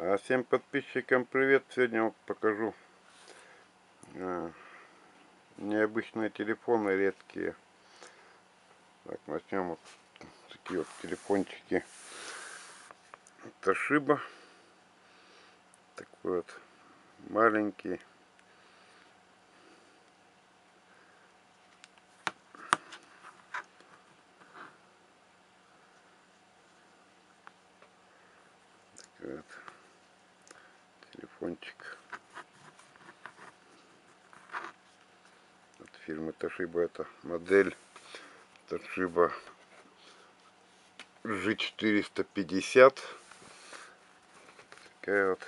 А всем подписчикам привет! Сегодня вам покажу э, необычные телефоны, редкие. Так, начнем вот такие вот телефончики. Toshiba. Такой вот маленький. Такой вот телефончик от фирмы Toshiba это модель Toshiba G450 такая вот.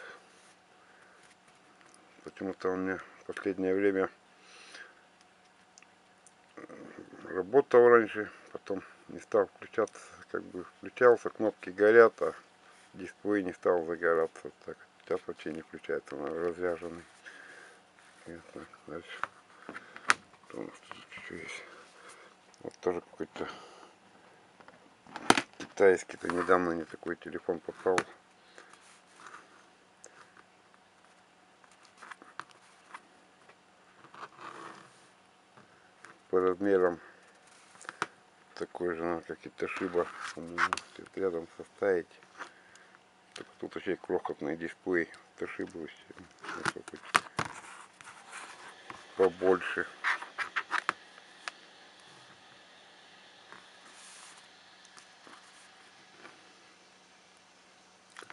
Почему-то он мне в последнее время работал раньше потом не стал включаться как бы включался кнопки горят а дисплей не стал загораться. Так Сейчас вообще не включается, он развяженный. так, дальше. Что у нас тут еще есть? Вот тоже какой-то китайский-то недавно не такой телефон попал. По размерам такой же, как и Toshiba. Рядом составить. Тут вообще крохотный дисплей. Toshiba побольше.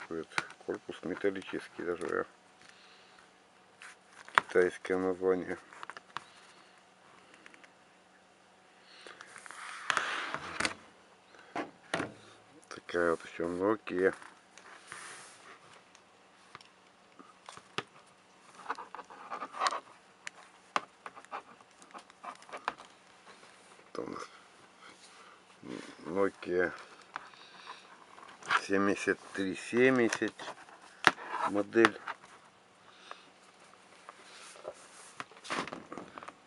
Вот корпус металлический даже. Китайское название. Такая вот еще Nokia. Nokia 7370 модель.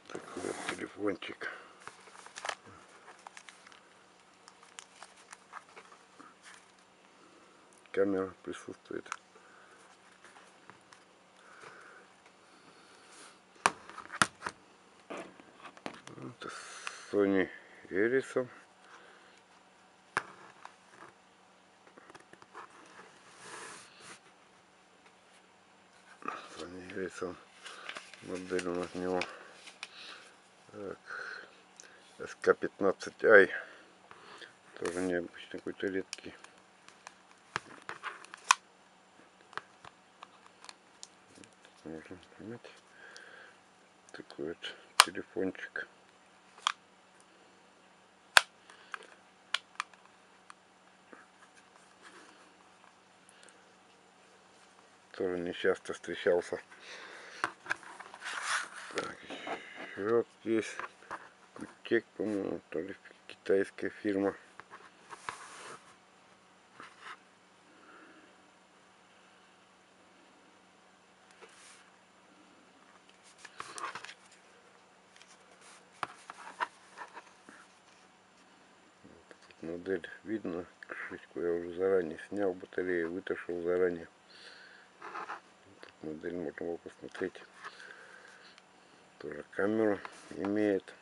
Такой вот телефончик. Камера присутствует. Это Sony Ericsson. Рейсон модель у нас него СК-15i тоже необычный какой-то редкий можно понять такой вот телефончик тоже не часто встречался. Еще есть Кутек, по-моему, то ли китайская фирма. модель видно крышечку я уже заранее снял батарею вытащил заранее модель можно было посмотреть тоже камеру имеет.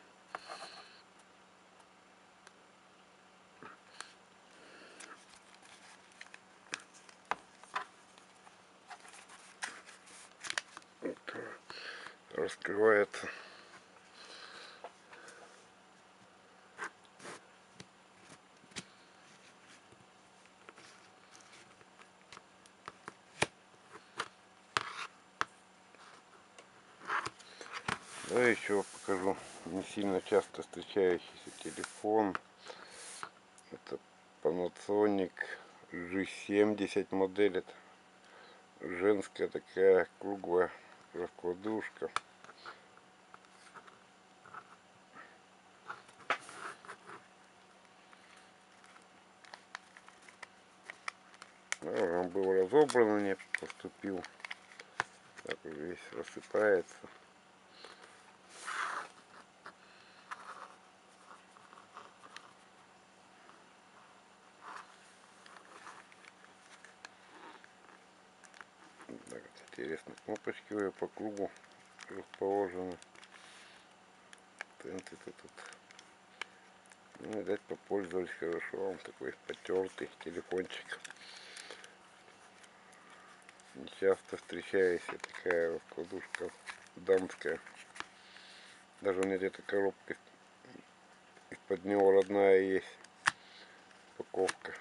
Вот, раскрывается Да, еще покажу не сильно часто встречающийся телефон. Это Panasonic G70 модель. Это женская такая круглая раскладушка. он был разобран, не поступил. Так весь рассыпается. Интересно, кнопочки уже по кругу расположены. Тенты тут. Ну, видать, попользовались хорошо. Он такой потертый телефончик. Не часто встречающаяся такая раскладушка дамская. Даже у меня где-то коробка из-под него родная есть. Упаковка.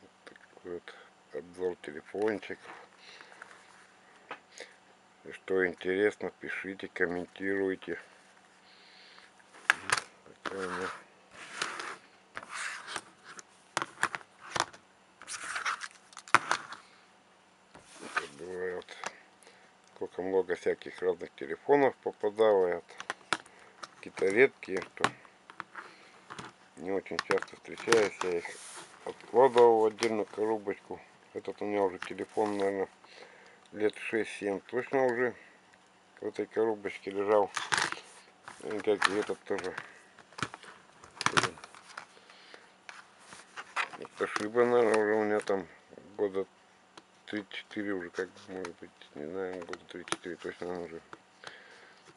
Вот такой вот обзор телефончиков. Что интересно, пишите, комментируйте. Бывает. Сколько много всяких разных телефонов попадает. Какие-то редкие, что не очень часто встречаюсь. Я их откладывал в отдельную коробочку. Этот у меня уже телефон, наверное, лет 6-7 точно уже в этой коробочке лежал. И как и этот тоже. Это ошибка, наверное, уже у меня там года 3-4 уже, как может быть, не знаю, года 3-4 точно уже.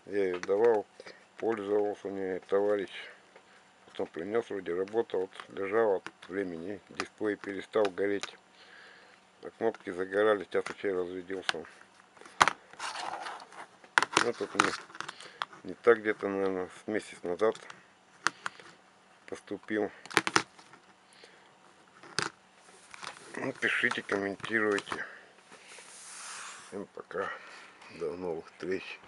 Я ее давал, пользовался у нее товарищ. Потом принес, вроде работал, лежал от времени, дисплей перестал гореть. А кнопки загорались, сейчас разрядился. он. Ну, тут мне не так где-то, наверное, с месяц назад поступил. Ну, пишите, комментируйте. Всем пока. До новых встреч.